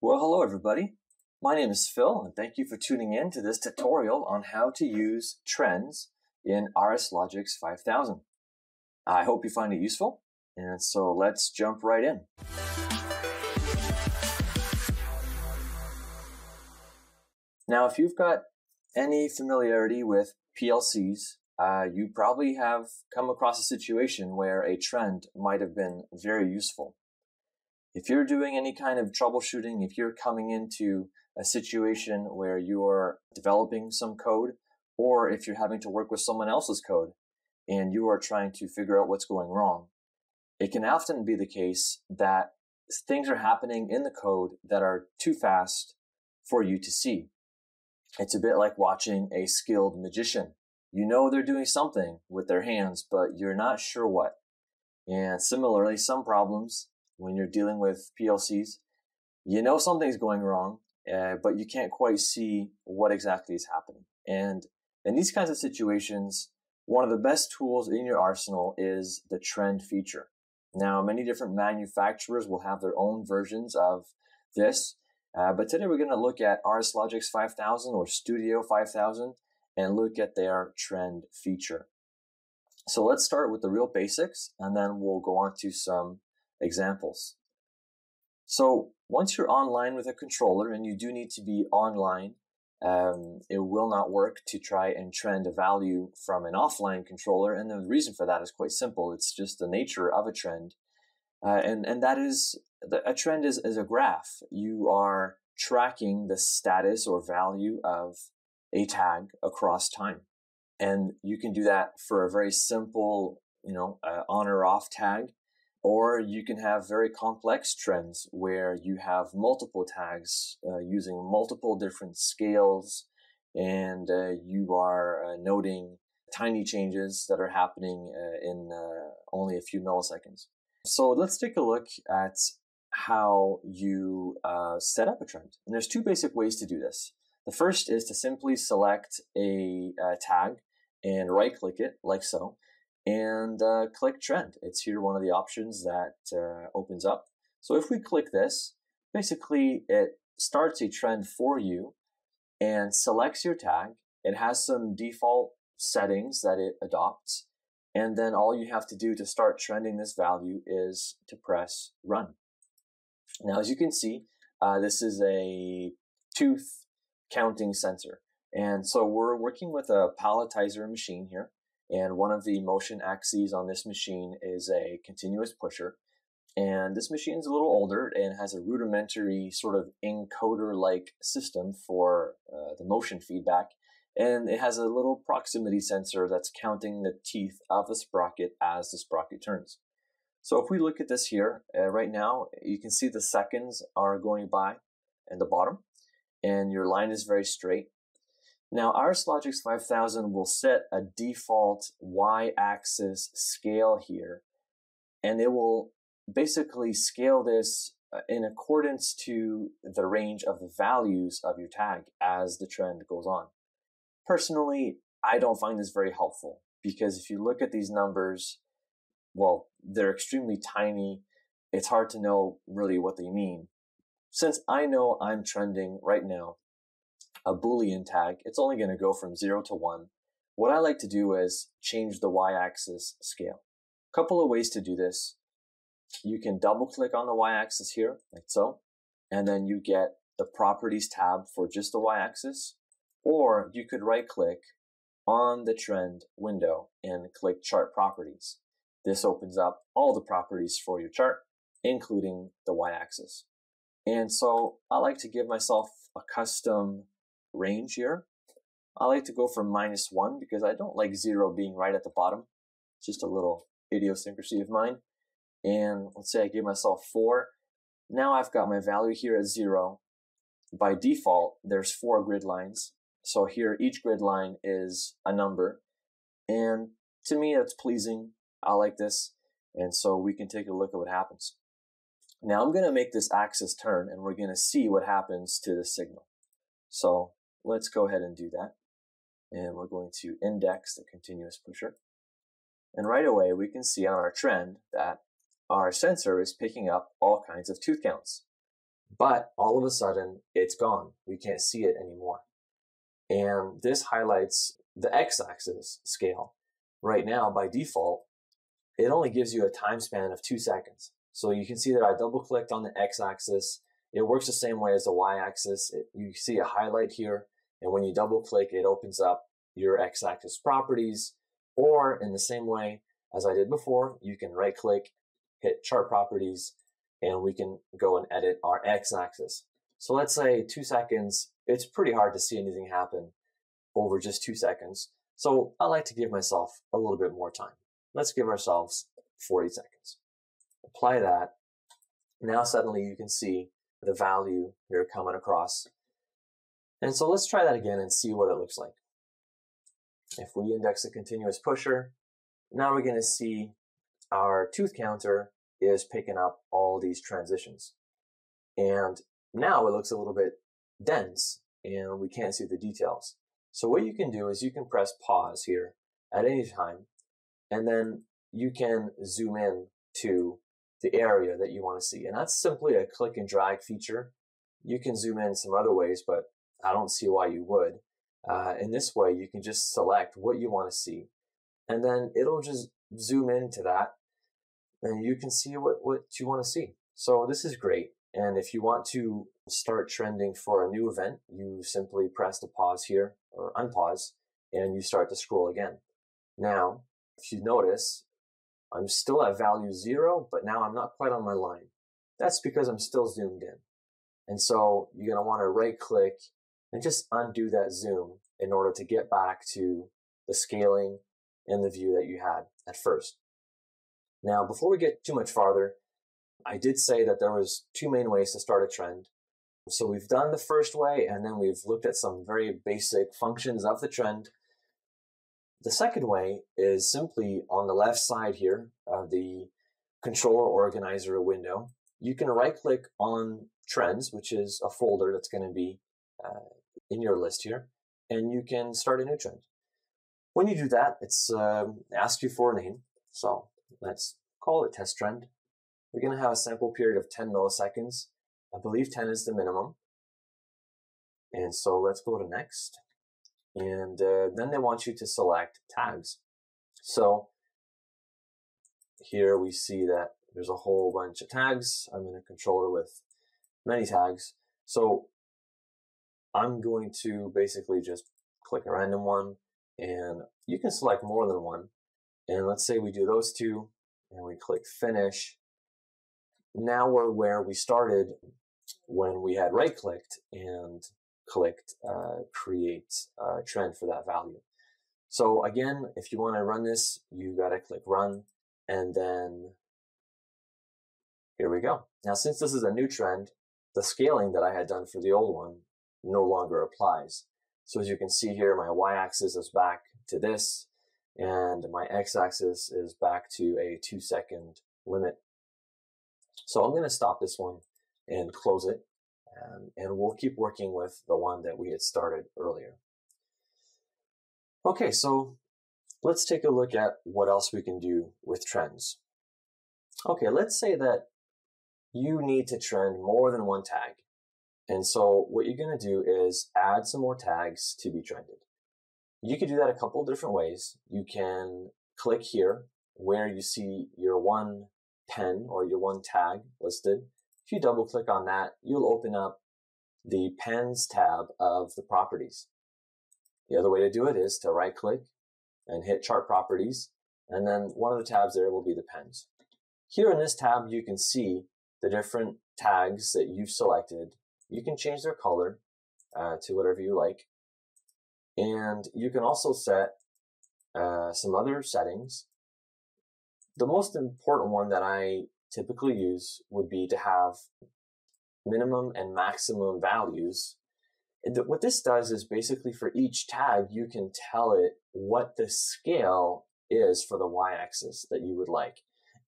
Well, hello everybody. My name is Phil and thank you for tuning in to this tutorial on how to use trends in RSLogix 5000. I hope you find it useful and so let's jump right in. Now, if you've got any familiarity with PLCs, uh, you probably have come across a situation where a trend might have been very useful. If you're doing any kind of troubleshooting, if you're coming into a situation where you're developing some code, or if you're having to work with someone else's code and you are trying to figure out what's going wrong, it can often be the case that things are happening in the code that are too fast for you to see. It's a bit like watching a skilled magician. You know they're doing something with their hands, but you're not sure what. And similarly, some problems when you're dealing with PLCs, you know something's going wrong, uh, but you can't quite see what exactly is happening. And in these kinds of situations, one of the best tools in your arsenal is the trend feature. Now, many different manufacturers will have their own versions of this, uh, but today we're going to look at RSLogix 5000 or Studio 5000 and look at their trend feature. So let's start with the real basics and then we'll go on to some examples. So once you're online with a controller, and you do need to be online, um, it will not work to try and trend a value from an offline controller. And the reason for that is quite simple. It's just the nature of a trend. Uh, and, and that is a trend is, is a graph. You are tracking the status or value of a tag across time. And you can do that for a very simple, you know, uh, on or off tag. Or you can have very complex trends where you have multiple tags uh, using multiple different scales and uh, you are uh, noting tiny changes that are happening uh, in uh, only a few milliseconds. So let's take a look at how you uh, set up a trend. And there's two basic ways to do this. The first is to simply select a, a tag and right click it like so and uh, click trend. It's here one of the options that uh, opens up. So if we click this, basically it starts a trend for you and selects your tag. It has some default settings that it adopts. And then all you have to do to start trending this value is to press run. Now, as you can see, uh, this is a tooth counting sensor. And so we're working with a palletizer machine here. And one of the motion axes on this machine is a continuous pusher. And this machine is a little older and has a rudimentary sort of encoder like system for uh, the motion feedback. And it has a little proximity sensor that's counting the teeth of the sprocket as the sprocket turns. So if we look at this here, uh, right now, you can see the seconds are going by in the bottom, and your line is very straight. Now, RSLogix 5000 will set a default y-axis scale here, and it will basically scale this uh, in accordance to the range of the values of your tag as the trend goes on. Personally, I don't find this very helpful because if you look at these numbers, well, they're extremely tiny. It's hard to know really what they mean. Since I know I'm trending right now a Boolean tag, it's only going to go from 0 to 1. What I like to do is change the y-axis scale. A couple of ways to do this. You can double click on the y-axis here, like so, and then you get the properties tab for just the y-axis, or you could right click on the trend window and click chart properties. This opens up all the properties for your chart, including the y-axis. And so I like to give myself a custom range here. I like to go from minus one because I don't like zero being right at the bottom. It's just a little idiosyncrasy of mine. And let's say I give myself four. Now I've got my value here at zero. By default, there's four grid lines. So here, each grid line is a number. And to me, that's pleasing. I like this. And so we can take a look at what happens. Now I'm going to make this axis turn and we're going to see what happens to the signal. So let's go ahead and do that. And we're going to index the continuous pusher. And right away, we can see on our trend that our sensor is picking up all kinds of tooth counts. but all of a sudden it's gone. We can't see it anymore. And this highlights the x-axis scale. Right now, by default, it only gives you a time span of two seconds. So you can see that I double clicked on the x-axis. It works the same way as the y-axis. You see a highlight here, and when you double click, it opens up your x-axis properties. Or in the same way as I did before, you can right click, hit chart properties, and we can go and edit our x-axis. So let's say two seconds, it's pretty hard to see anything happen over just two seconds. So I like to give myself a little bit more time. Let's give ourselves 40 seconds. Apply that. Now suddenly you can see the value you're coming across. And so let's try that again and see what it looks like. If we index a continuous pusher, now we're going to see our tooth counter is picking up all these transitions. And now it looks a little bit dense and we can't see the details. So what you can do is you can press pause here at any time and then you can zoom in to the area that you want to see. And that's simply a click and drag feature. You can zoom in some other ways, but I don't see why you would. Uh, in this way, you can just select what you want to see and then it'll just zoom into that and you can see what, what you want to see. So this is great. And if you want to start trending for a new event, you simply press the pause here or unpause and you start to scroll again. Now, if you notice, I'm still at value zero, but now I'm not quite on my line. That's because I'm still zoomed in. And so you're going to want to right click and just undo that zoom in order to get back to the scaling and the view that you had at first. Now, before we get too much farther, I did say that there was two main ways to start a trend. So we've done the first way, and then we've looked at some very basic functions of the trend. The second way is simply on the left side here of the controller organizer window. You can right click on trends, which is a folder that's going to be uh, in your list here, and you can start a new trend. When you do that, it's um, ask you for a name. So let's call it test trend. We're going to have a sample period of 10 milliseconds. I believe 10 is the minimum. And so let's go to next. And uh, then they want you to select tags. So here we see that there's a whole bunch of tags. I'm in a controller with many tags. So I'm going to basically just click a random one and you can select more than one. And let's say we do those two and we click finish. Now we're where we started when we had right clicked and clicked uh, create a trend for that value. So again, if you want to run this, you got to click run and then here we go. Now, since this is a new trend, the scaling that I had done for the old one no longer applies. So as you can see here, my y-axis is back to this and my x-axis is back to a two second limit. So I'm going to stop this one and close it and, and we'll keep working with the one that we had started earlier. Okay, so let's take a look at what else we can do with trends. Okay, let's say that you need to trend more than one tag. And so what you're going to do is add some more tags to be trended. You can do that a couple different ways. You can click here where you see your one pen or your one tag listed. If you double click on that, you'll open up the pens tab of the properties. The other way to do it is to right click and hit chart properties. And then one of the tabs there will be the pens. Here in this tab, you can see the different tags that you've selected. You can change their color uh, to whatever you like. And you can also set uh, some other settings. The most important one that I typically use would be to have minimum and maximum values. What this does is basically for each tag, you can tell it what the scale is for the y-axis that you would like.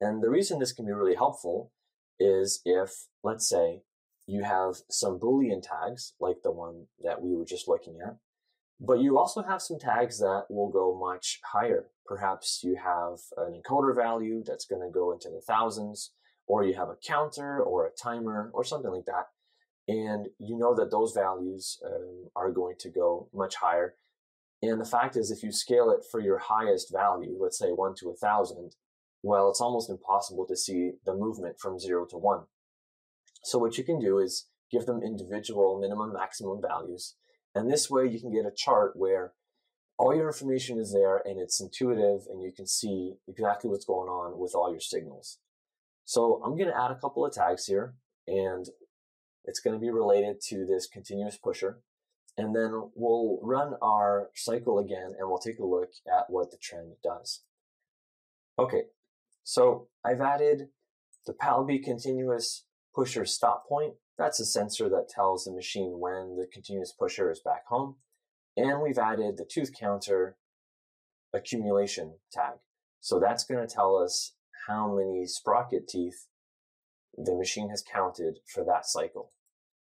And the reason this can be really helpful is if, let's say, you have some Boolean tags, like the one that we were just looking at, but you also have some tags that will go much higher. Perhaps you have an encoder value that's going to go into the thousands, or you have a counter or a timer or something like that. And you know that those values um, are going to go much higher. And the fact is, if you scale it for your highest value, let's say one to a thousand, well, it's almost impossible to see the movement from zero to one. So what you can do is give them individual minimum maximum values. And this way you can get a chart where all your information is there and it's intuitive and you can see exactly what's going on with all your signals. So I'm going to add a couple of tags here and it's going to be related to this continuous pusher. And then we'll run our cycle again and we'll take a look at what the trend does. Okay, so I've added the PAL-B continuous pusher stop point. That's a sensor that tells the machine when the continuous pusher is back home. And we've added the tooth counter accumulation tag. So that's going to tell us how many sprocket teeth the machine has counted for that cycle.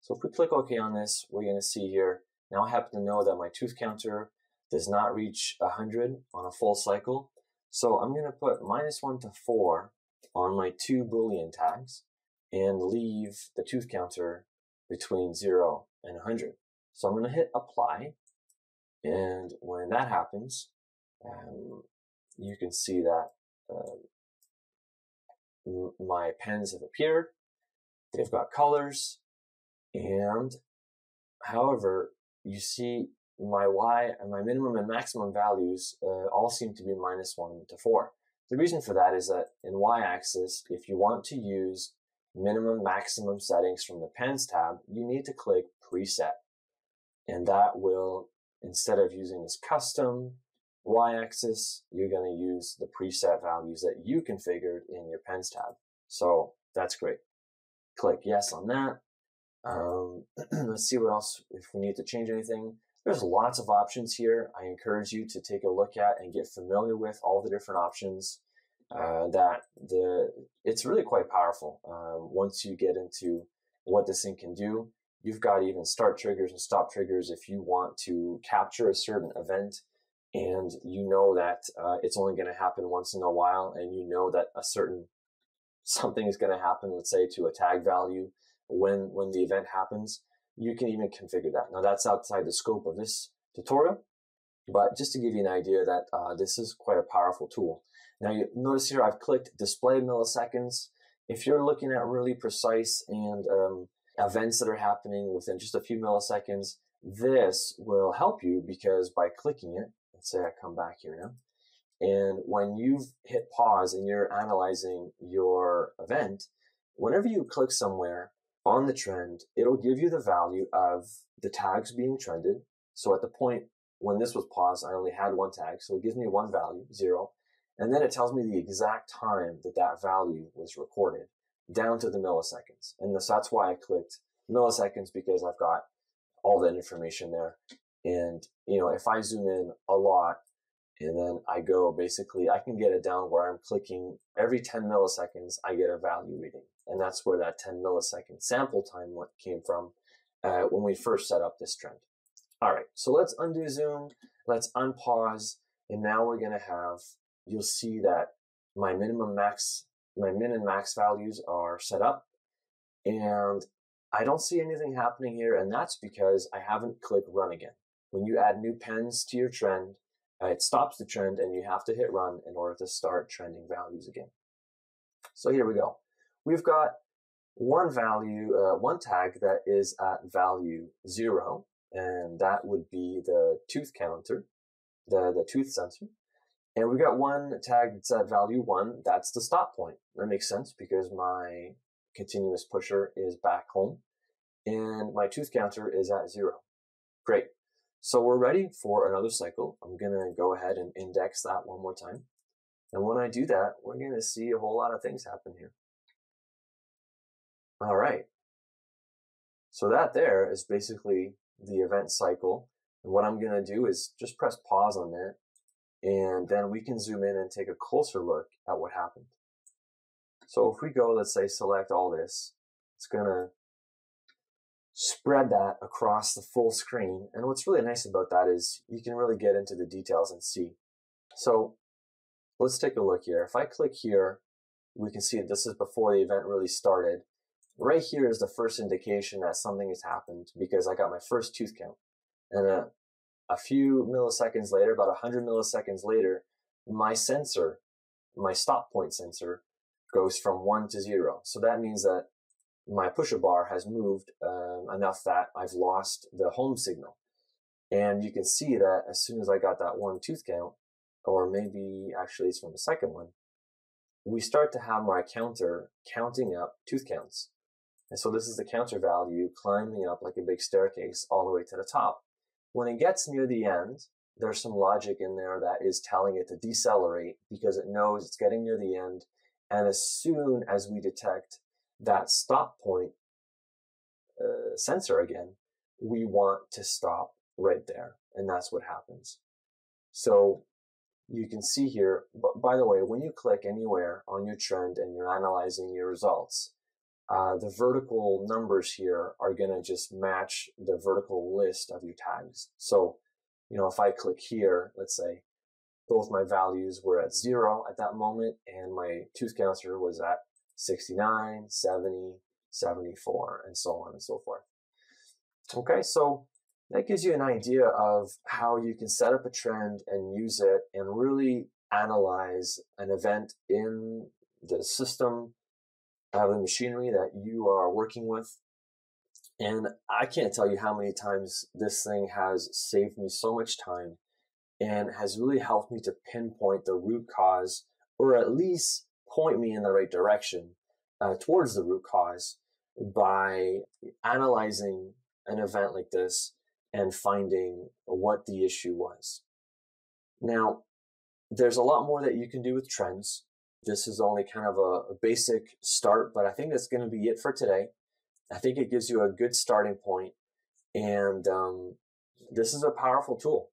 So if we click OK on this, we're going to see here, now I happen to know that my tooth counter does not reach 100 on a full cycle. So I'm going to put minus 1 to 4 on my two Boolean tags and leave the tooth counter between 0 and 100. So I'm going to hit apply and when that happens, um, you can see that uh, my pens have appeared. They've got colors. And however, you see my y and my minimum and maximum values uh, all seem to be minus 1 to 4. The reason for that is that in y-axis, if you want to use minimum maximum settings from the pens tab, you need to click preset. And that will instead of using this custom y-axis, you're going to use the preset values that you configured in your pens tab. So that's great. Click yes on that. Um, let's see what else, if we need to change anything. There's lots of options here. I encourage you to take a look at and get familiar with all the different options uh, that the, it's really quite powerful um, once you get into what this thing can do. You've got even start triggers and stop triggers if you want to capture a certain event and you know that uh, it's only going to happen once in a while and you know that a certain something is going to happen, let's say to a tag value when, when the event happens, you can even configure that. Now that's outside the scope of this tutorial, but just to give you an idea that uh, this is quite a powerful tool. Now you notice here I've clicked display milliseconds. If you're looking at really precise and um, events that are happening within just a few milliseconds, this will help you because by clicking it, let's say I come back here now, and when you've hit pause and you're analyzing your event, whenever you click somewhere on the trend, it'll give you the value of the tags being trended. So at the point when this was paused, I only had one tag. So it gives me one value, zero. And then it tells me the exact time that that value was recorded down to the milliseconds. And this, that's why I clicked milliseconds because I've got all that information there. And, you know, if I zoom in a lot and then I go basically, I can get it down where I'm clicking every 10 milliseconds, I get a value reading. And that's where that 10 millisecond sample time came from uh, when we first set up this trend. All right, so let's undo zoom, let's unpause, and now we're gonna have, you'll see that my minimum max my min and max values are set up and I don't see anything happening here and that's because I haven't clicked run again. When you add new pens to your trend, uh, it stops the trend and you have to hit run in order to start trending values again. So here we go. We've got one value, uh, one tag that is at value zero, and that would be the tooth counter, the, the tooth sensor. And we've got one tag that's at value one. That's the stop point. That makes sense because my continuous pusher is back home and my tooth counter is at zero. Great. So we're ready for another cycle. I'm going to go ahead and index that one more time. And when I do that, we're going to see a whole lot of things happen here. All right. So that there is basically the event cycle. And what I'm going to do is just press pause on that and then we can zoom in and take a closer look at what happened. So if we go, let's say, select all this, it's going to spread that across the full screen. And what's really nice about that is you can really get into the details and see. So let's take a look here. If I click here, we can see that this is before the event really started. right here is the first indication that something has happened because I got my first tooth count. And a, a few milliseconds later, about 100 milliseconds later, my sensor, my stop point sensor, goes from 1 to 0. So that means that my pusher bar has moved um, enough that I've lost the home signal. And you can see that as soon as I got that one tooth count, or maybe actually it's from the second one, we start to have my counter counting up tooth counts. And so this is the counter value climbing up like a big staircase all the way to the top. When it gets near the end, there's some logic in there that is telling it to decelerate because it knows it's getting near the end. And as soon as we detect that stop point uh, sensor again, we want to stop right there. And that's what happens. So you can see here, by the way, when you click anywhere on your trend and you're analyzing your results, uh, the vertical numbers here are going to just match the vertical list of your tags. So, you know, if I click here, let's say both my values were at zero at that moment and my tooth counter was at 69, 70, 74, and so on and so forth. Okay, so that gives you an idea of how you can set up a trend and use it and really analyze an event in the system of the machinery that you are working with. And I can't tell you how many times this thing has saved me so much time and has really helped me to pinpoint the root cause or at least point me in the right direction uh, towards the root cause by analyzing an event like this and finding what the issue was. Now, there's a lot more that you can do with trends. This is only kind of a, a basic start, but I think that's going to be it for today. I think it gives you a good starting point, and um, this is a powerful tool.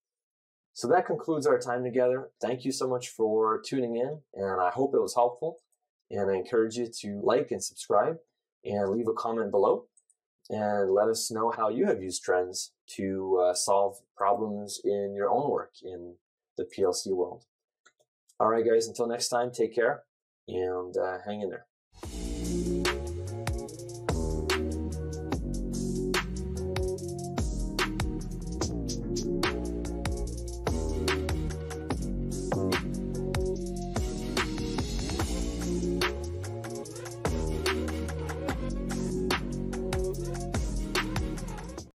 So that concludes our time together. Thank you so much for tuning in, and I hope it was helpful. And I encourage you to like and subscribe and leave a comment below and let us know how you have used trends to uh, solve problems in your own work in the PLC world. All right, guys, until next time, take care and uh, hang in there.